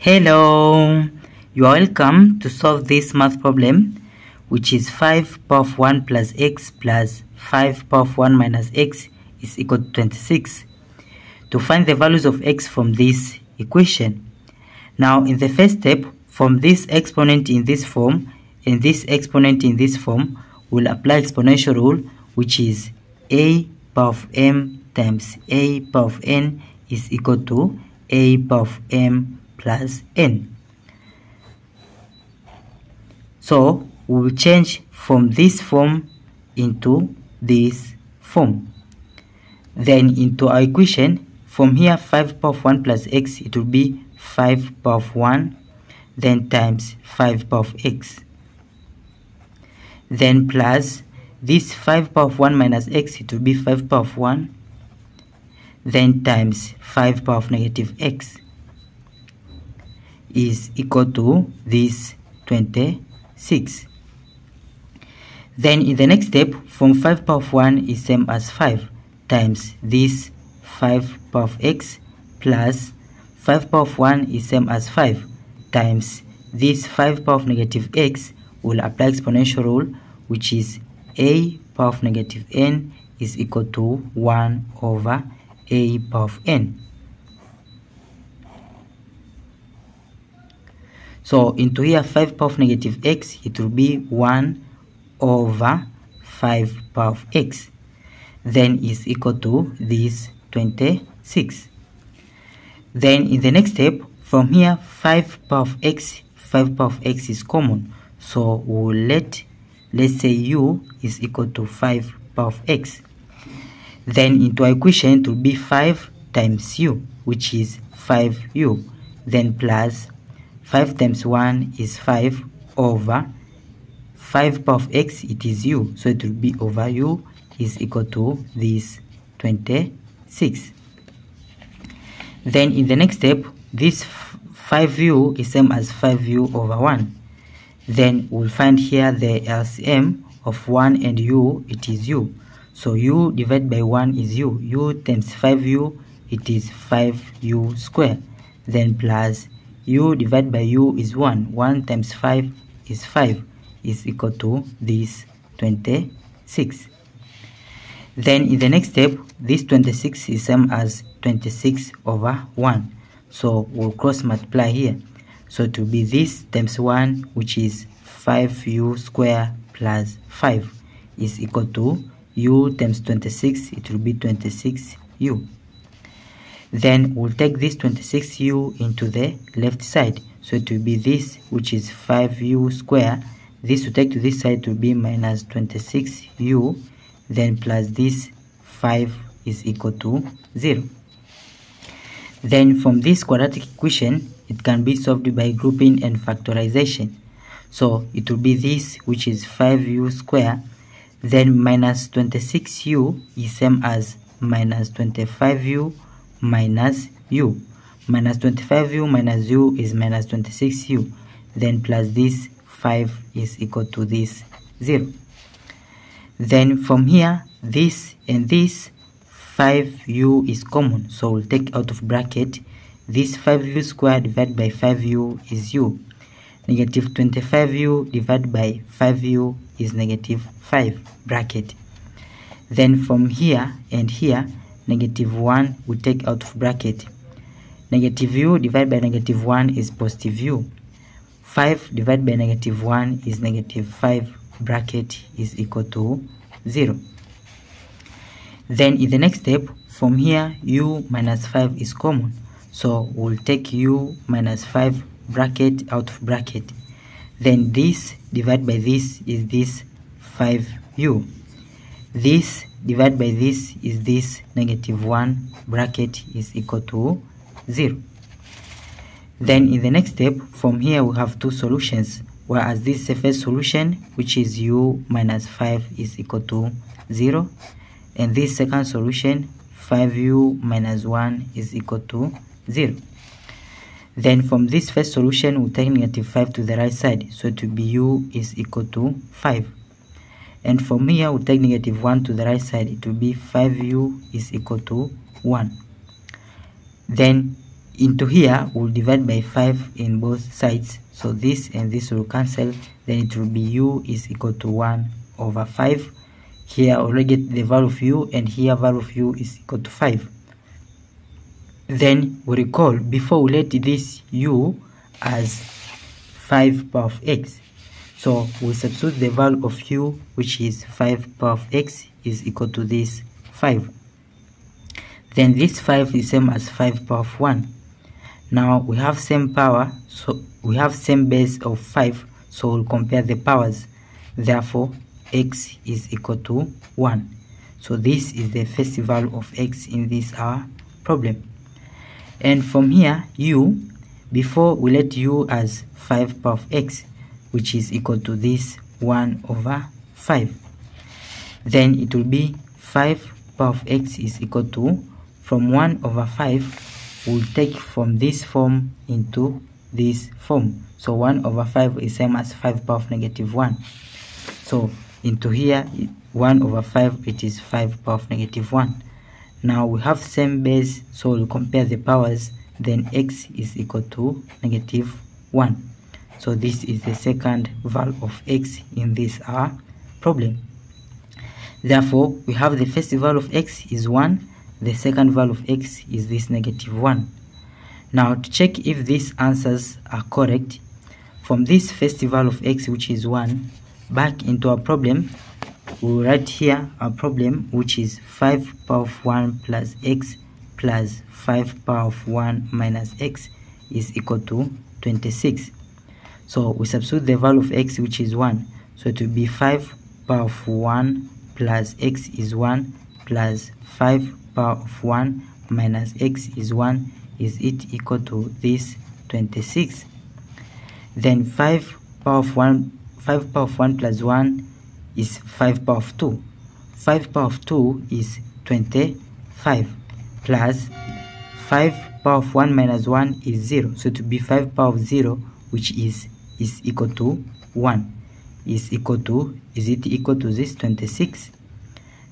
Hello, you are welcome to solve this math problem which is 5 power of 1 plus x plus 5 power of 1 minus x is equal to 26. To find the values of x from this equation. Now in the first step, from this exponent in this form and this exponent in this form, we'll apply exponential rule which is a power of m times a power of n is equal to a power of m plus n. So we will change from this form into this form. Then into our equation, from here 5 power of 1 plus x, it will be 5 power of 1, then times 5 power of x. Then plus this 5 power of 1 minus x, it will be 5 power of 1, then times 5 power of negative x is equal to this 26. Then in the next step, from 5 power of 1 is same as 5 times this 5 power of x plus 5 power of 1 is same as 5 times this 5 power of negative x will apply exponential rule which is a power of negative n is equal to 1 over a power of n. So into here 5 power of negative x, it will be 1 over 5 power of x. Then is equal to this 26. Then in the next step, from here 5 power of x, 5 power of x is common. So we'll let, let's say u is equal to 5 power of x. Then into our equation it will be 5 times u, which is 5u. Then plus 5 times 1 is 5 over 5 power of x it is u. So it will be over u is equal to this 26 then in the next step this 5u is same as 5u over 1 then we'll find here the LCM of 1 and u it is u. So u divided by 1 is u. U times 5u it is 5u square. Then plus u divided by u is 1 1 times 5 is 5 is equal to this 26 then in the next step this 26 is same as 26 over 1 so we'll cross multiply here. So to be this times 1 which is 5u square plus 5 is equal to u times 26 it will be 26u then we'll take this 26u into the left side. So it will be this which is 5u square. This will take to this side to be minus 26u then plus this 5 is equal to 0 then from this quadratic equation it can be solved by grouping and factorization. So it will be this which is 5u square. Then minus 26u is same as minus 25u minus u. Minus 25u minus u is minus 26u then plus this 5 is equal to this 0 then from here this and this 5u is common. So we'll take out of bracket. This 5u squared divided by 5u is u. Negative 25u divided by 5u is negative 5 bracket. Then from here and here negative 1 we take out of bracket. Negative u divided by negative 1 is positive u. 5 divided by negative 1 is negative 5 bracket is equal to 0 then in the next step from here u minus 5 is common. So we'll take u minus 5 bracket out of bracket. Then this divided by this is this 5u this divided by this is this negative 1 bracket is equal to 0 then in the next step from here we have two solutions. Whereas this first solution which is u minus 5 is equal to 0 and this second solution 5u minus 1 is equal to 0 then from this first solution we take negative 5 to the right side. So to be u is equal to 5 and from here we take negative 1 to the right side. It will be 5u is equal to 1 then into here we'll divide by 5 in both sides. So this and this will cancel. Then it will be u is equal to 1 over 5 here already get the value of u and here value of u is equal to 5 then we recall before we let this u as 5 power of x so we substitute the value of u which is 5 power of x is equal to this 5 then this 5 is same as 5 power of 1 now we have same power so we have same base of 5 so we'll compare the powers. Therefore x is equal to 1 so this is the first value of x in this our problem. And from here u before we let u as 5 power of x which is equal to this 1 over 5 then it will be 5 power of x is equal to from 1 over 5 we'll take from this form into this form. So 1 over 5 is same as 5 power of negative 1 so into here 1 over 5 it is 5 power of negative 1 now we have same base so we'll compare the powers then x is equal to negative 1 so this is the second value of x in this our problem. Therefore we have the first value of x is 1 the second value of x is this negative 1 now to check if these answers are correct from this first value of x which is 1 back into our problem we'll write here our problem which is 5 power of 1 plus x plus 5 power of 1 minus x is equal to 26 so we substitute the value of x which is 1 so it will be 5 power of 1 plus x is 1 plus 5 power of 1 minus x is 1 is it equal to this 26 then 5 power of 1 5 power of 1 plus 1 is 5 power of 2 5 power of 2 is 25 plus 5 power of 1 minus 1 is 0 so to be 5 power of 0 which is is equal to 1 is equal to is it equal to this 26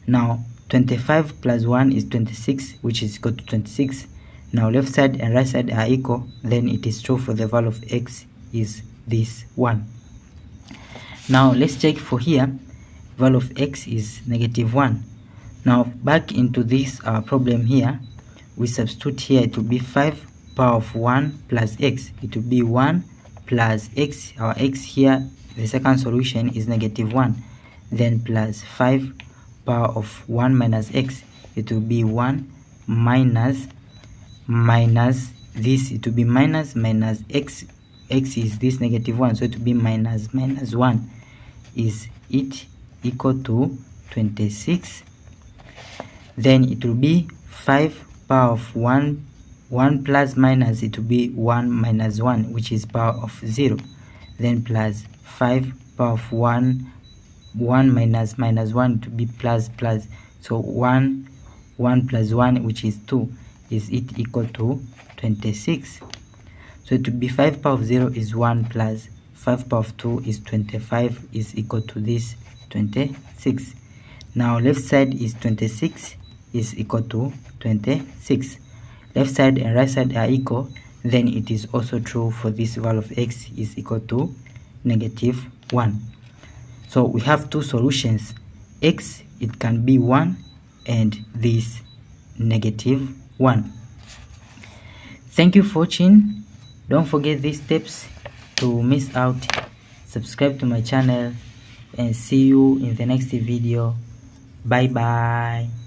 now 25 plus 1 is 26 which is equal to 26 now left side and right side are equal then it is true for the value of x is this 1 now let's check for here value of x is negative 1 now back into this uh, problem here we substitute here it will be 5 power of 1 plus x. It will be 1 plus x our x here the second solution is negative 1 then plus 5 power of 1 minus x it will be 1 minus minus this it will be minus minus x x is this negative 1 so it will be minus minus 1 is it equal to 26 then it will be 5 power of 1 1 plus minus it will be 1 minus 1 which is power of 0 then plus 5 power of 1 1 minus minus 1 to be plus plus. So 1 1 plus 1 which is 2 is it equal to 26 so to be 5 power of 0 is 1 plus 5 power of 2 is 25 is equal to this 26 now left side is 26 is equal to 26 left side and right side are equal then it is also true for this value of x is equal to negative 1 so we have two solutions. X it can be 1 and this negative 1 thank you for watching. Don't forget these steps to miss out. Subscribe to my channel and see you in the next video. Bye bye